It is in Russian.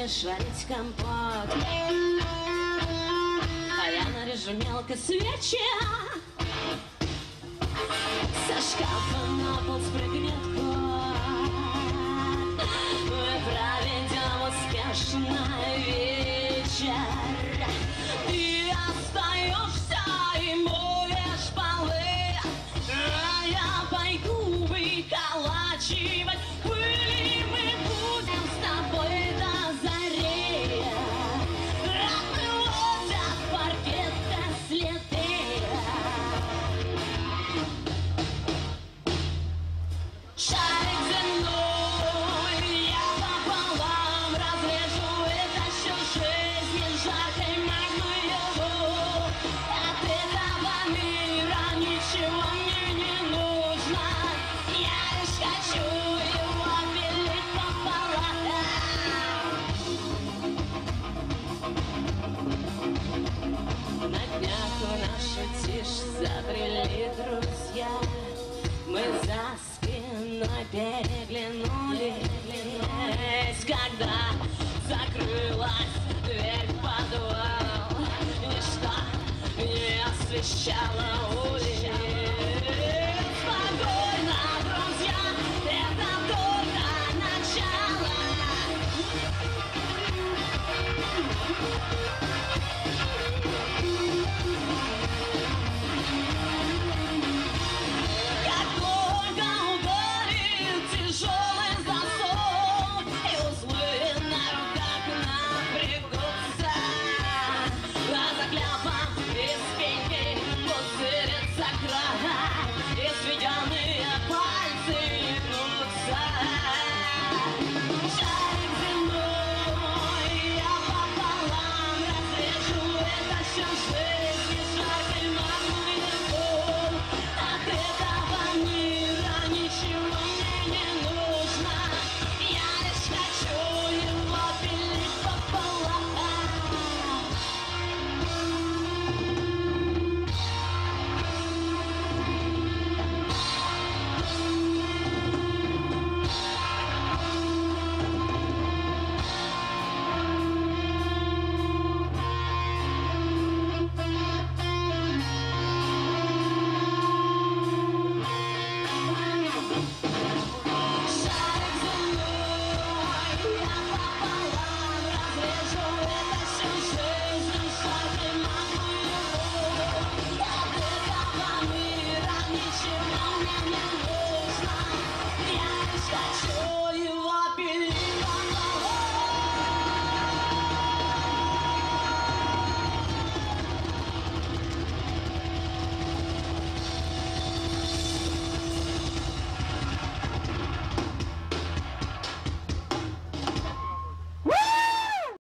будешь варить компот. А я нарежу мелко свечи. Со шкафа на пол спрыгнет тишь забрели друзья. Мы за переглянулись Когда закрылась дверь в подвал. Ничто не освещало